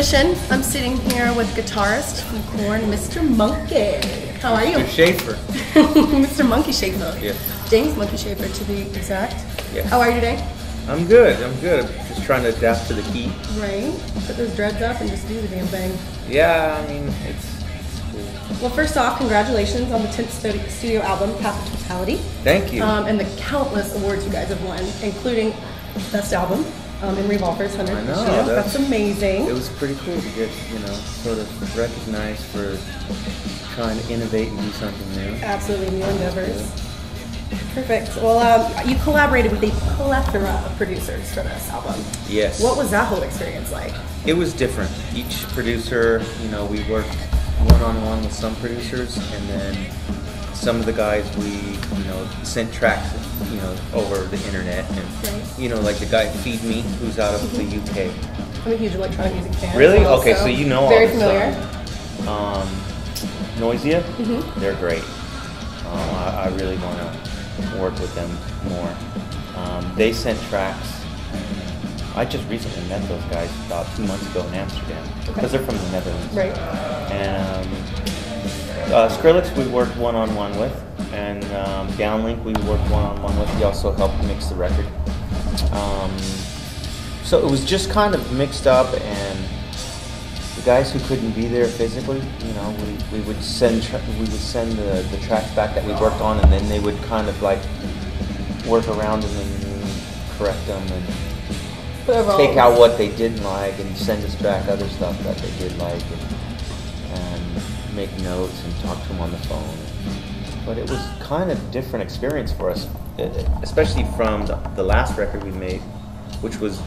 I'm sitting here with guitarist from Korn, Mr. Munky. How are you? Mr. Shaffer. Mr. Munky Shaffer. Yeah. James Munky Shaffer, to be exact. Yeah. How are you today? I'm good. I'm good. I'm just trying to adapt to the heat. Right. Put those dreads up and just do the damn thing. Yeah, I mean, it's, it's cool. Well, first off, congratulations on the 10th studio album, Path of Totality, Thank you. um, and the countless awards you guys have won, including Best Album um, in Revolver's 100th I know. That's, amazing. it was pretty cool to get, you know, sort of recognized for trying to innovate and do something new. Absolutely new endeavors. Perfect. Well, um, you collaborated with a plethora of producers for this album. Yes. What was that whole experience like? It was different. Each producer, you know, we worked one on one with some producers, and then some of the guys we, know, sent tracks, you know, over the internet, and Right. you know, like the guy Feed Me, who's out of the UK. I'm a huge electronic music fan. Really? well, Okay, so you know all very familiar. Um, Noisia, Mm-hmm. they're great. Um, I, I really want to work with them more. Um, they sent tracks. I just recently met those guys about two months ago in Amsterdam because Okay. they're from the Netherlands. Right. And um, uh, Skrillex we worked one on one with, and um, Downlink we worked one on one with. He also helped mix the record. Um, so it was just kind of mixed up, and the guys who couldn't be there physically, you know, we, we would send tra- we would send the, the tracks back that we worked on, and then they would kind of like work around them and correct them and take out what they didn't like and send us back other stuff that they did like and, and make notes and talk to them on the phone. But it was kind of different experience for us, especially from the, the last record we made, which was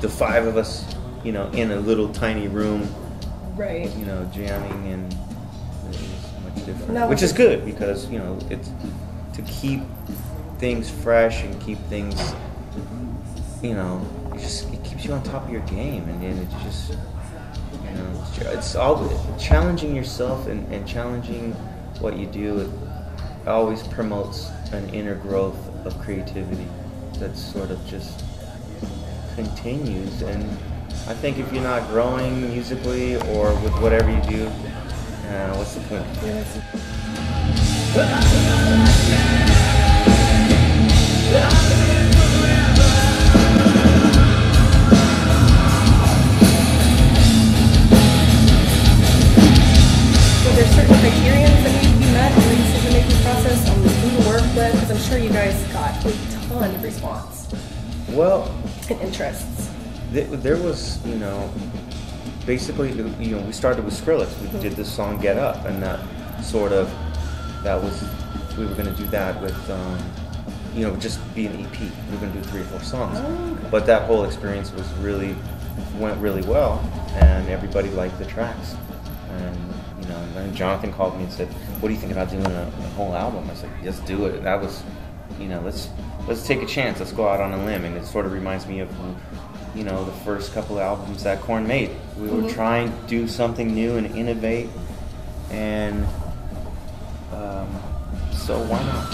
the five of us, you know, in a little tiny room, Right. you know, jamming and it much different. Now, which is good because, you know, it's to keep things fresh and keep things you know, it just it keeps you on top of your game, and then it's just, you know, it's, it's all challenging yourself and, and challenging what you do. Always promotes an inner growth of creativity that sort of just continues. And I think if you're not growing musically or with whatever you do, uh, what's the point? Interests. There was, you know, basically, you know, we started with Skrillex. We did this song "Get Up," and that sort of, that was, we were going to do that with, um, you know, just be an EP. We were going to do three or four songs, Oh, okay. but that whole experience was really, went really well, and everybody liked the tracks. And you know, and then Jonathan called me and said, "What do you think about doing a, a whole album?" I said, "Just do it." That was, you know, let's let's take a chance. Let's go out on a limb. And it sort of reminds me of, you know, the first couple albums that Korn made. We were Mhm. trying to do something new and innovate, and um, so why not?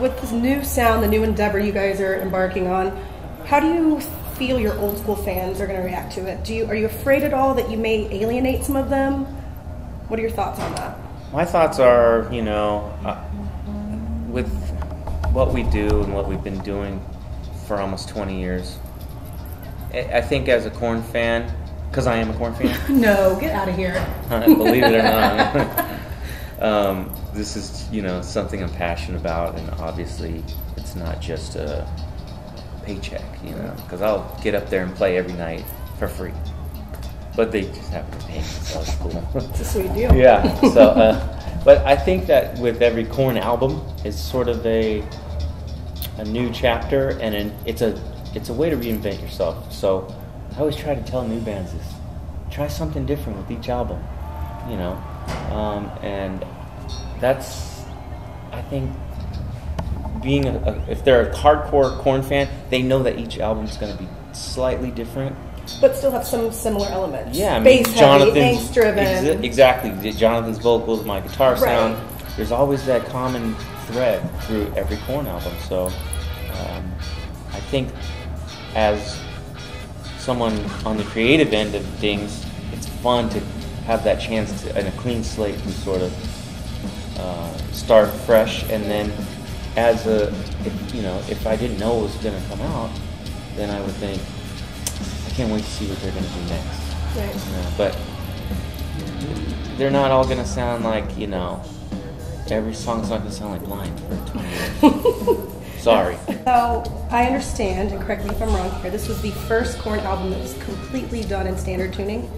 With this new sound, the new endeavor you guys are embarking on, how do you feel your old school fans are going to react to it? Do you are you afraid at all that you may alienate some of them? What are your thoughts on that? My thoughts are, you know, uh, with what we do and what we've been doing for almost 20 years, I I think as a Korn fan, because I am a Korn fan, No, get out of here. believe it or not, um, this is, you know, something I'm passionate about, and obviously it's not just a paycheck, you know, because I'll get up there and play every night for free. But they just happen to pay me, so it's cool. It's a sweet deal. Yeah. So, uh, but I think that with every Korn album, it's sort of a a new chapter, and an, it's a it's a way to reinvent yourself. So, I always try to tell new bands this: try something different with each album, you know, um, and that's I think being a, a, if they're a hardcore Korn fan, they know that each album's going to be slightly different. But still have some similar elements. Yeah, I mean, Bass Jonathan's heavy, angst driven. exa- exactly. Jonathan's vocals, my guitar Right. sound. There's always that common thread through every Korn album. So um, I think as someone on the creative end of things, it's fun to have that chance to, and a clean slate to sort of uh, start fresh. And then, as a, if, you know, if I didn't know it was going to come out, then I would think, I can't wait to see what they're going to do next. Right. You know, but they're not all going to sound like, you know, every song's not going to sound like Blind for 20 years. Sorry. So I understand, and correct me if I'm wrong here. This was the first Korn album that was completely done in standard tuning.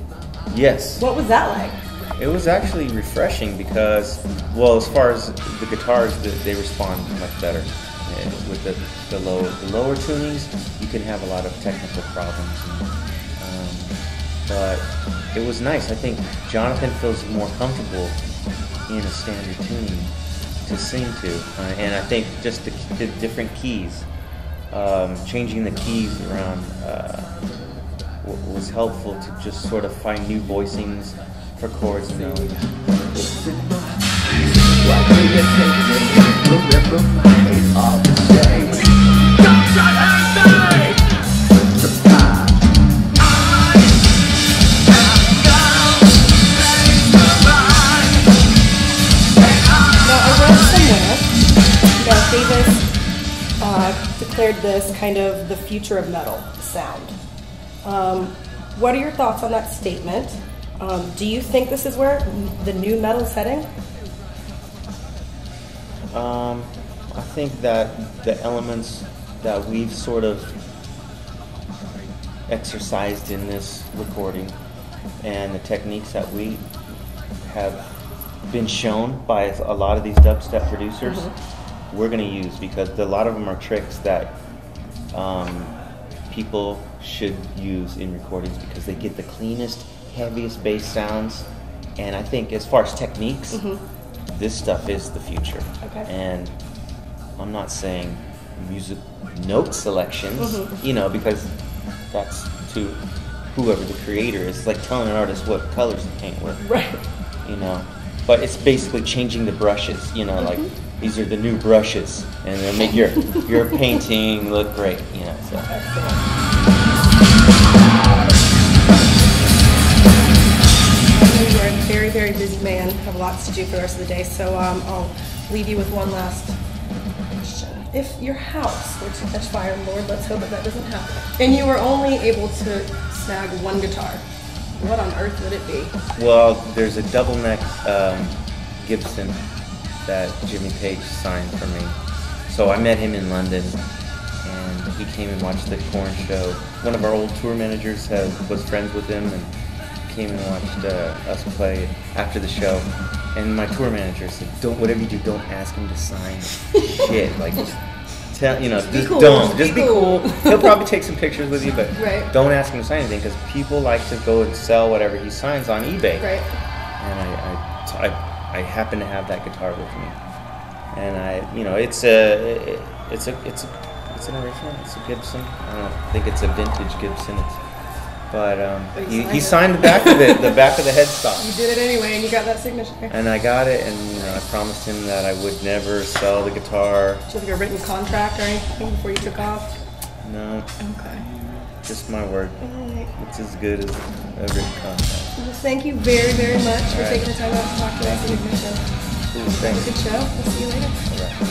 Yes. What was that like? It was actually refreshing because, well, as far as the guitars, they, respond much better. Uh, With the, the lower the lower tunings, you can have a lot of technical problems. Um, but it was nice. I think Jonathan feels more comfortable in a standard tuning to sing to, uh, and I think just the, the different keys, um, changing the keys around. Uh, was helpful to just sort of find new voicings for chords and melodies. Now, I read somewhere that Davis uh, declared this kind of the future of metal sound. Um, what are your thoughts on that statement? Um, do you think this is where the new metal is heading? Um, I think that the elements that we've sort of exercised in this recording and the techniques that we have been shown by a lot of these dubstep producers, we're going to use because a lot of them are tricks that um, people should use in recordings because they get the cleanest, heaviest bass sounds. And I think as far as techniques, mm-hmm. this stuff is the future. Okay. And I'm not saying music note selections, mm-hmm. you know, because that's to whoever the creator is. It's like telling an artist what colors to paint with Right. you know. But it's basically changing the brushes, you know, like mm-hmm. these are the new brushes, and they'll make your your painting look great, you know. So very, busy man, have lots to do for the rest of the day, so um, I'll leave you with one last question. If your house were to catch fire, Lord, let's hope that that doesn't happen, and you were only able to snag one guitar, what on earth would it be? well, there's a double neck um, Gibson that Jimmy Page signed for me. So I met him in London, and he came and watched the Korn show. One of our old tour managers was friends with him, and came and watched uh, us play after the show. And my tour manager said, "Don't whatever you do, don't ask him to sign shit. Like just tell you know, just, be cool, don't. just Just be be cool." cool. He'll probably take some pictures with you, but Right. don't ask him to sign anything because people like to go and sell whatever he signs on eBay Right. and I, I, I, I happen to have that guitar with me, and I, you know, it's a, it's a, it's a, it's an original. It's a Gibson. I don't think it's a vintage Gibson. It's, but um, But he, he signed the back of it, the back of the headstock. You did it anyway, and you got that signature. And I got it, and you know, I promised him that I would never sell the guitar. you have like a written contract or anything before you took off? No, Okay. just my word. Right. It's as good as a written contract. Well, thank you very, very much for All right. taking the time out to talk to us. It was a Cool, good show. We'll see you later. All right.